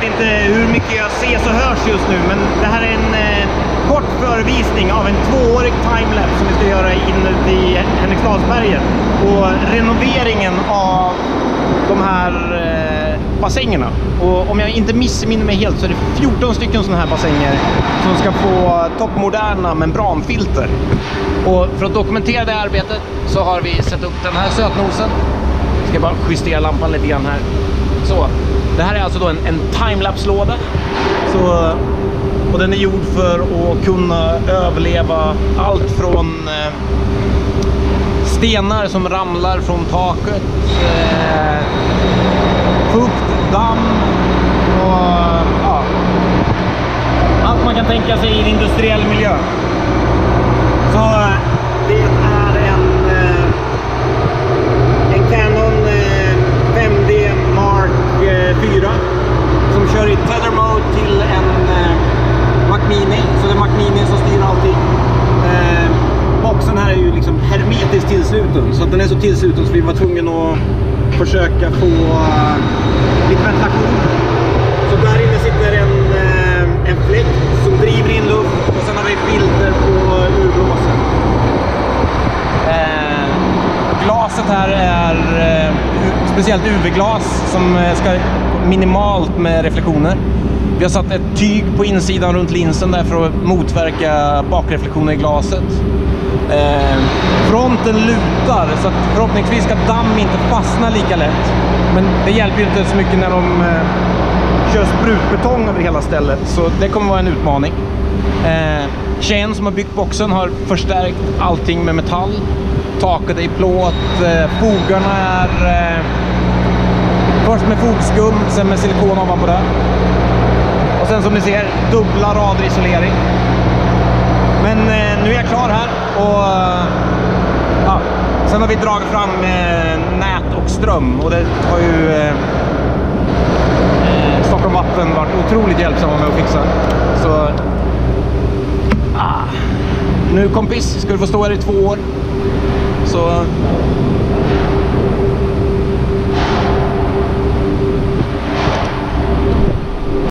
vet inte hur mycket jag ses och hörs just nu, men det här är en eh, kort förevisning av en tvåårig timelapse som vi ska göra inuti Henriksdalsberget och renoveringen av de här eh, bassängerna. Och om jag inte missminner mig helt så är det 14 stycken sådana här bassänger som ska få toppmoderna membranfilter. Och för att dokumentera det arbetet så har vi satt upp den här sötnosen. Jag ska bara justera lampan lite grann här. Det här är alltså då en, en timelapse-låda. Och den är gjord för att kunna överleva allt från eh, stenar som ramlar från taket, eh, fukt, damm och ja, allt man kan tänka sig i en industriell miljö. Så eh, det är en, eh, en Canon eh, 5D Mark eh, 4 som kör i tether mode till en eh, Mac Mini. Så det är Mac Mini som styr allting. Eh, boxen här är ju liksom hermetiskt tillsluten. Så att den är så tillsluten så vi var tvungna att försöka få eh, lite ventilation. Så där inne sitter en, eh, en fläkt som driver in luft och sen har vi filter på urblåsen. Eh, glaset här är eh, speciellt UV-glas som eh, ska minimalt med reflektioner. Vi har satt ett tyg på insidan runt linsen där för att motverka bakreflektioner i glaset kanten lutar så att förhoppningsvis ska damm inte fastna lika lätt. Men det hjälper ju inte så mycket när de eh, kör sprutbetong över hela stället. Så det kommer vara en utmaning. Eh, tjejen som har byggt boxen har förstärkt allting med metall. Taket är i plåt, eh, fogarna är eh, först med fogskum, sen med silikon ovanpå det. Och sen som ni ser, dubbla rader isolering. Men eh, nu är jag klar här och eh, ja, sen har vi dragit fram eh, nät och ström och det har ju eh, eh Stockholm Vatten varit otroligt hjälpsamma med att fixa. Så ah, nu kompis ska du få stå här i två år. Så